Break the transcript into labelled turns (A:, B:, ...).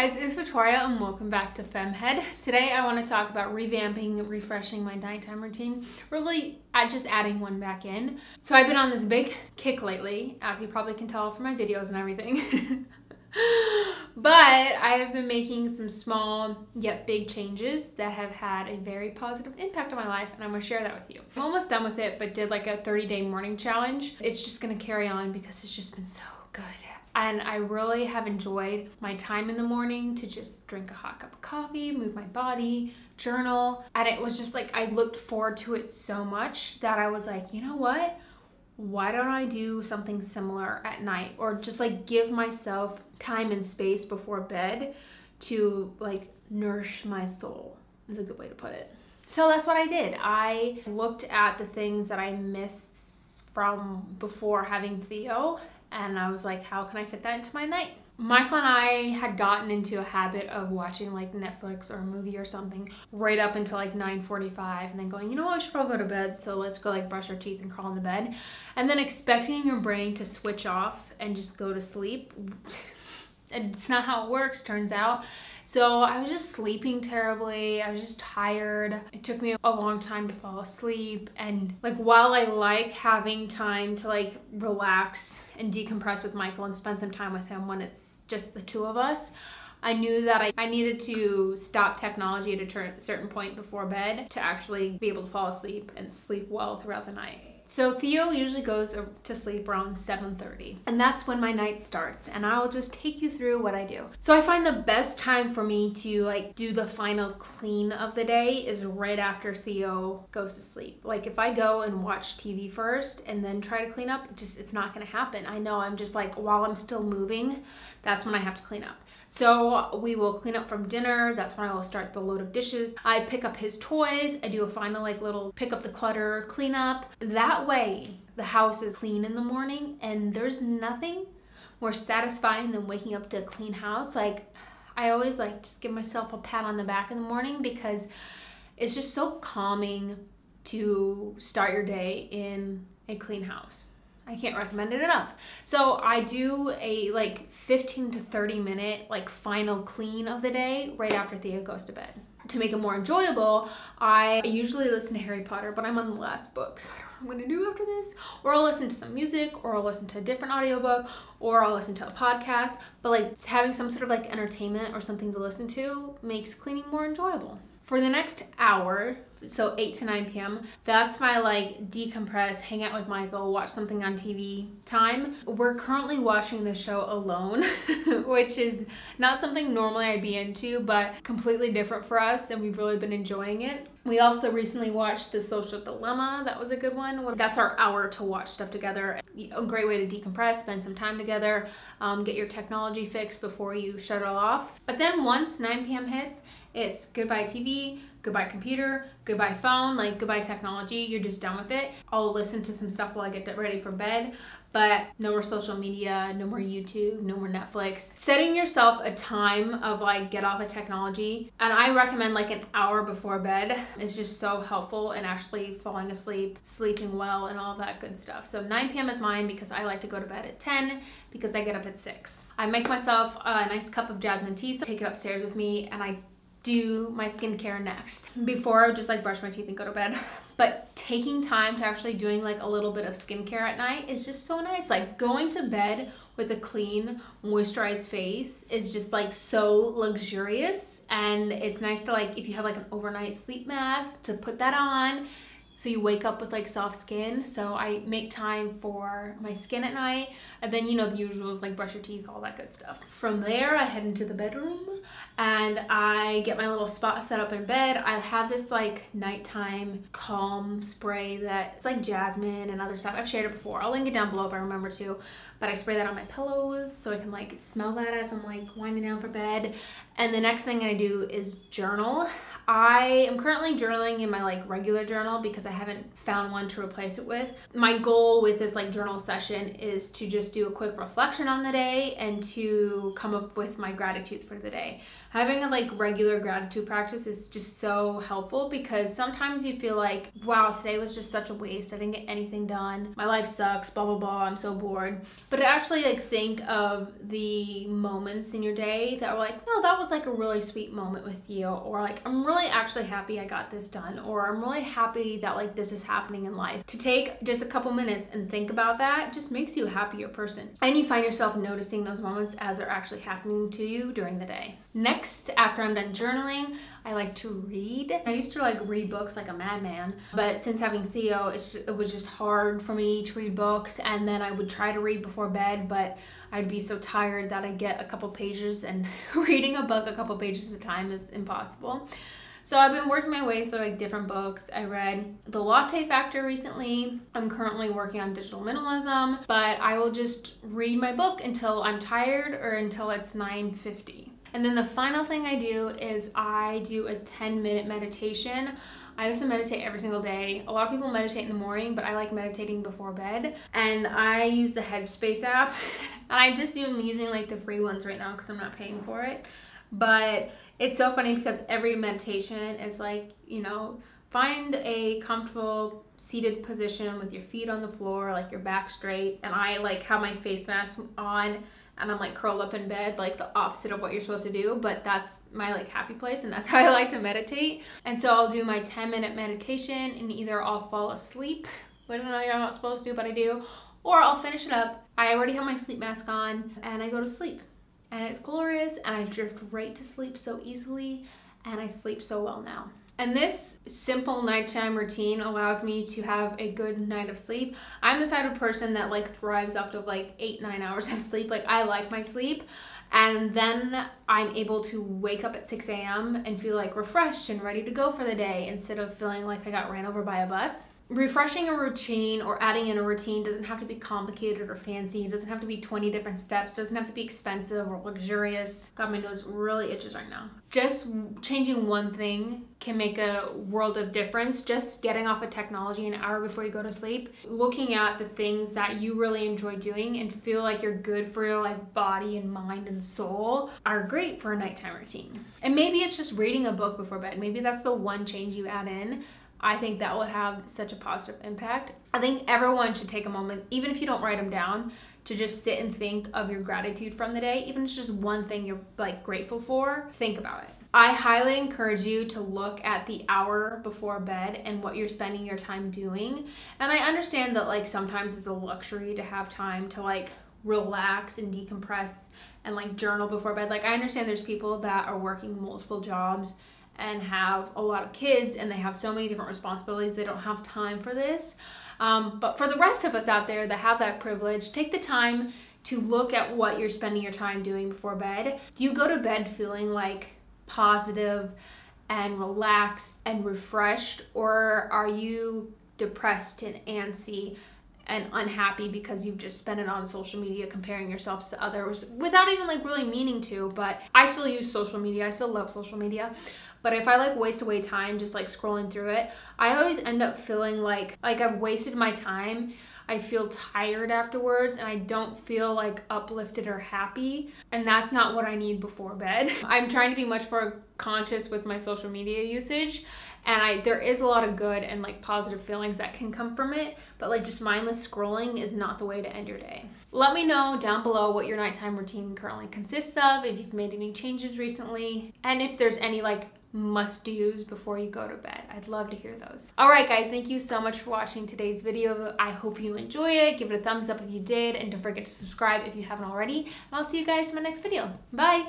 A: guys, it's Victoria and welcome back to FemmeHead. Today I want to talk about revamping, refreshing my nighttime routine. Really just adding one back in. So I've been on this big kick lately, as you probably can tell from my videos and everything. but I have been making some small yet big changes that have had a very positive impact on my life and I'm gonna share that with you. I'm almost done with it but did like a 30 day morning challenge. It's just gonna carry on because it's just been so good and I really have enjoyed my time in the morning to just drink a hot cup of coffee, move my body, journal. And it was just like I looked forward to it so much that I was like, you know what? Why don't I do something similar at night or just like give myself time and space before bed to like nourish my soul is a good way to put it. So that's what I did. I looked at the things that I missed from before having Theo and I was like, how can I fit that into my night? Michael and I had gotten into a habit of watching like Netflix or a movie or something right up until like 9.45 and then going, you know what, I should probably go to bed, so let's go like brush our teeth and crawl into bed. And then expecting your brain to switch off and just go to sleep. it's not how it works, turns out. So I was just sleeping terribly. I was just tired. It took me a long time to fall asleep. And like while I like having time to like relax and decompress with Michael and spend some time with him when it's just the two of us, I knew that I, I needed to stop technology at a certain point before bed to actually be able to fall asleep and sleep well throughout the night. So Theo usually goes to sleep around 7.30 and that's when my night starts and I'll just take you through what I do. So I find the best time for me to like do the final clean of the day is right after Theo goes to sleep. Like if I go and watch TV first and then try to clean up, it just it's not gonna happen. I know I'm just like while I'm still moving, that's when I have to clean up. So we will clean up from dinner. That's when I will start the load of dishes. I pick up his toys. I do a final like little pick up the clutter, clean up. That way the house is clean in the morning and there's nothing more satisfying than waking up to a clean house. Like I always like just give myself a pat on the back in the morning because it's just so calming to start your day in a clean house. I can't recommend it enough. So I do a like 15 to 30 minute like final clean of the day right after Theo goes to bed. To make it more enjoyable, I usually listen to Harry Potter, but I'm on the last book, so I'm gonna do after this. Or I'll listen to some music, or I'll listen to a different audiobook, or I'll listen to a podcast. But like having some sort of like entertainment or something to listen to makes cleaning more enjoyable. For the next hour, so 8 to 9 p.m. That's my like decompress, hang out with Michael, watch something on TV time. We're currently watching the show Alone, which is not something normally I'd be into, but completely different for us and we've really been enjoying it. We also recently watched The Social Dilemma. That was a good one. That's our hour to watch stuff together. A great way to decompress, spend some time together, um, get your technology fixed before you shut it all off. But then once 9 p.m. hits, it's goodbye TV, goodbye computer, goodbye phone, like goodbye technology. You're just done with it. I'll listen to some stuff while I get ready for bed, but no more social media, no more YouTube, no more Netflix. Setting yourself a time of like get off of technology, and I recommend like an hour before bed is just so helpful in actually falling asleep, sleeping well, and all that good stuff. So 9 p.m. is mine because I like to go to bed at 10 because I get up at 6. I make myself a nice cup of jasmine tea, so take it upstairs with me, and I do my skincare next hmm. before I just like brush my teeth and go to bed. But taking time to actually doing like a little bit of skincare at night is just so nice. Like going to bed with a clean moisturized face is just like so luxurious and it's nice to like if you have like an overnight sleep mask to put that on so you wake up with like soft skin. So I make time for my skin at night. And then, you know, the usuals like brush your teeth, all that good stuff. From there, I head into the bedroom and I get my little spot set up in bed. I have this like nighttime calm spray that it's like jasmine and other stuff. I've shared it before. I'll link it down below if I remember to. But I spray that on my pillows so I can like smell that as I'm like winding down for bed. And the next thing I do is journal. I am currently journaling in my like regular journal because I haven't found one to replace it with. My goal with this like journal session is to just do a quick reflection on the day and to come up with my gratitudes for the day. Having a like regular gratitude practice is just so helpful because sometimes you feel like, wow, today was just such a waste. I didn't get anything done. My life sucks, blah blah blah. I'm so bored. But to actually like think of the moments in your day that were like, no, that was like a really sweet moment with you or like I'm really actually happy I got this done or I'm really happy that like this is happening in life. To take just a couple minutes and think about that just makes you a happier person. And you find yourself noticing those moments as they're actually happening to you during the day. Next, after I'm done journaling, I like to read. I used to like read books like a madman, but since having Theo, it was just hard for me to read books and then I would try to read before bed, but I'd be so tired that I'd get a couple pages and reading a book a couple pages at a time is impossible. So I've been working my way through like different books. I read The Latte Factor recently. I'm currently working on digital minimalism, but I will just read my book until I'm tired or until it's 9:50. And then the final thing I do is I do a 10 minute meditation. I to meditate every single day. A lot of people meditate in the morning, but I like meditating before bed. And I use the Headspace app. And I just am using like the free ones right now because I'm not paying for it. But it's so funny because every meditation is like, you know, find a comfortable seated position with your feet on the floor, like your back straight. And I like have my face mask on and I'm like curled up in bed, like the opposite of what you're supposed to do, but that's my like happy place and that's how I like to meditate. And so I'll do my 10 minute meditation and either I'll fall asleep, which I know you're not supposed to, but I do, or I'll finish it up. I already have my sleep mask on and I go to sleep. And it's glorious and I drift right to sleep so easily and I sleep so well now. And this simple nighttime routine allows me to have a good night of sleep. I'm the type of person that like thrives off of like eight, nine hours of sleep. Like I like my sleep. And then I'm able to wake up at 6 a.m. and feel like refreshed and ready to go for the day instead of feeling like I got ran over by a bus refreshing a routine or adding in a routine doesn't have to be complicated or fancy. It doesn't have to be 20 different steps. It doesn't have to be expensive or luxurious. God, my nose really itches right now. Just changing one thing can make a world of difference. Just getting off of technology an hour before you go to sleep, looking at the things that you really enjoy doing and feel like you're good for your like body and mind and soul are great for a nighttime routine. And maybe it's just reading a book before bed. Maybe that's the one change you add in I think that would have such a positive impact. I think everyone should take a moment, even if you don't write them down, to just sit and think of your gratitude from the day. Even if it's just one thing you're like grateful for, think about it. I highly encourage you to look at the hour before bed and what you're spending your time doing. And I understand that like sometimes it's a luxury to have time to like relax and decompress and like journal before bed. Like I understand there's people that are working multiple jobs and have a lot of kids and they have so many different responsibilities, they don't have time for this. Um, but for the rest of us out there that have that privilege, take the time to look at what you're spending your time doing before bed. Do you go to bed feeling like positive and relaxed and refreshed, or are you depressed and antsy and unhappy because you've just spent it on social media comparing yourselves to others without even like really meaning to but i still use social media i still love social media but if I like waste away time just like scrolling through it, I always end up feeling like like I've wasted my time. I feel tired afterwards and I don't feel like uplifted or happy. And that's not what I need before bed. I'm trying to be much more conscious with my social media usage and I there is a lot of good and like positive feelings that can come from it, but like just mindless scrolling is not the way to end your day. Let me know down below what your nighttime routine currently consists of, if you've made any changes recently, and if there's any like must do's before you go to bed. I'd love to hear those. All right, guys, thank you so much for watching today's video. I hope you enjoy it. Give it a thumbs up if you did, and don't forget to subscribe if you haven't already. And I'll see you guys in my next video. Bye.